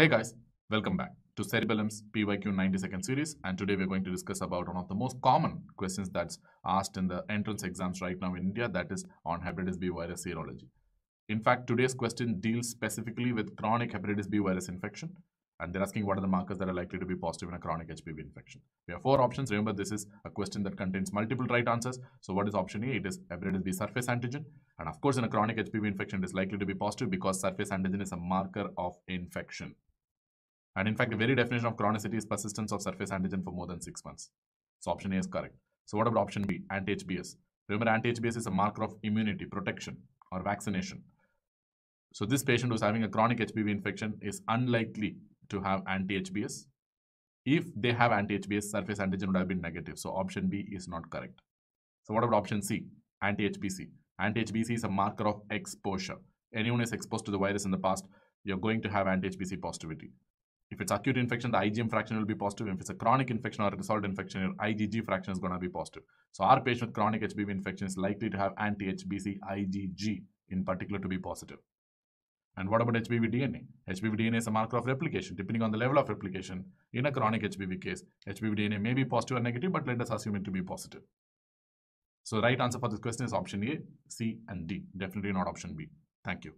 Hey guys, welcome back to Cerebellum's PYQ 90 second series and today we're going to discuss about one of the most common questions that's asked in the entrance exams right now in India that is on hepatitis B virus serology. In fact, today's question deals specifically with chronic hepatitis B virus infection and they're asking what are the markers that are likely to be positive in a chronic HBV infection. We have four options. Remember, this is a question that contains multiple right answers. So what is option A? It is hepatitis B surface antigen. And of course, in a chronic HBV infection, it is likely to be positive because surface antigen is a marker of infection. And in fact, the very mm-hmm. definition of chronicity is persistence of surface antigen for more than six months. So option A is correct. So what about option B? Anti-HBs. Remember, anti-HBs is a marker of immunity, protection, or vaccination. So this patient who's having a chronic HBV infection is unlikely to have anti-HBs. If they have anti-HBs, surface antigen would have been negative. So option B is not correct. So what about option C? Anti-HBC. Anti-HBC is a marker of exposure. Anyone is exposed to the virus in the past, you're going to have anti-HBC positivity. If it's acute infection, the IgM fraction will be positive. If it's a chronic infection or a resolved infection, your IgG fraction is going to be positive. So our patient with chronic HBV infection is likely to have anti-HBC IgG in particular to be positive. And what about HBV DNA? HBV DNA is a marker of replication. Depending on the level of replication, in a chronic HBV case, HBV DNA may be positive or negative, but let us assume it to be positive. So the right answer for this question is option A, C, and D. Definitely not option B. Thank you.